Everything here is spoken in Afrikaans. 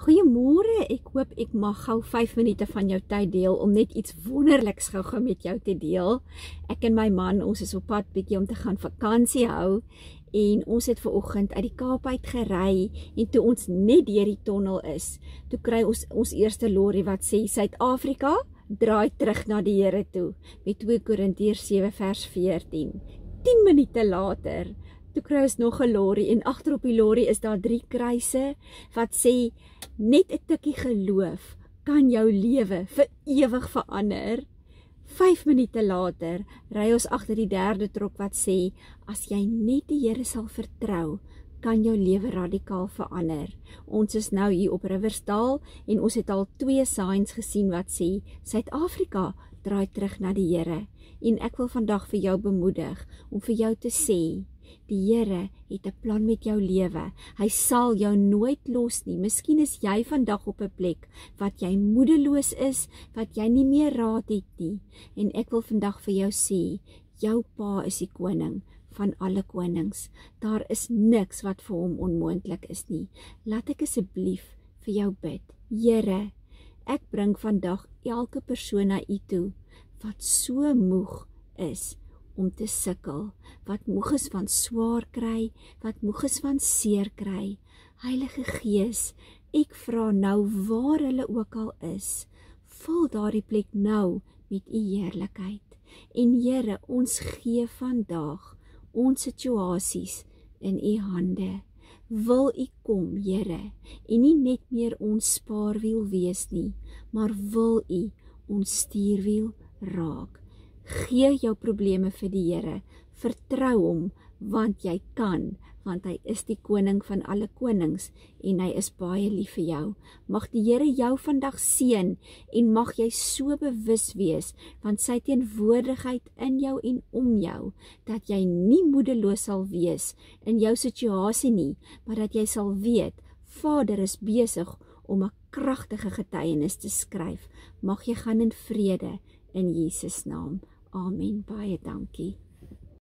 Goeiemôre. Ek hoop ek mag gou 5 minute van jou tyd deel om net iets wonderliks gou-gou met jou te deel. Ek en my man, ons is op pad bietjie om te gaan vakansie hou en ons het ver oggend uit die Kaap uit gery en toe ons net deur die tonnel is, toe kry ons ons eerste lorry wat sê Suid-Afrika draai terug na die Here toe met 2 Korintiërs 7 vers 14. 10 minute later Toe kry ons nog 'n lorry en agter op die lorry is daar drie kruise wat sê net 'n tikkie geloof kan jou lewe vir ewig verander. 5 minute later ry ons agter die derde trok wat sê as jy net die Here sal vertrou, kan jou lewe radikaal verander. Ons is nou hier op Riversdal en ons het al twee signs gesien wat sê Suid-Afrika draai terug na die Here en ek wil vandag vir jou bemoedig om vir jou te sê Die Here het 'n plan met jou lewe. Hy sal jou nooit los nie. Miskien is jy vandag op 'n plek wat jy moedeloos is, wat jy nie meer raad het nie. En ek wil vandag vir jou sê, jou Pa is die koning van alle konings. Daar is niks wat vir hom onmoontlik is nie. Laat ek asseblief vir jou bid. Here, ek bring vandag elke persoon na U toe wat so moeg is om te sukkel, wat moeg is van swaar kry, wat moeg is van seer kry. Heilige Gees, ek vra nou waar hulle ook al is, vul daardie plek nou met u heerlikheid. En Here, ons gee vandag ons situasies in u hande. Wil u kom, Here, en nie net meer ons spaarwiel wees nie, maar wil u ons stuurwiel raak. Gee jou probleme vir die Here. Vertrou hom want jy kan want hy is die koning van alle konings en hy is baie lief vir jou. Mag die Here jou vandag seën en mag jy so bewus wees van sy teenwoordigheid in jou en om jou dat jy nie moedeloos sal wees in jou situasie nie, maar dat jy sal weet Vader is besig om 'n kragtige getuienis te skryf. Mag jy gaan in vrede in Jesus naam. Amen. Baie dankie.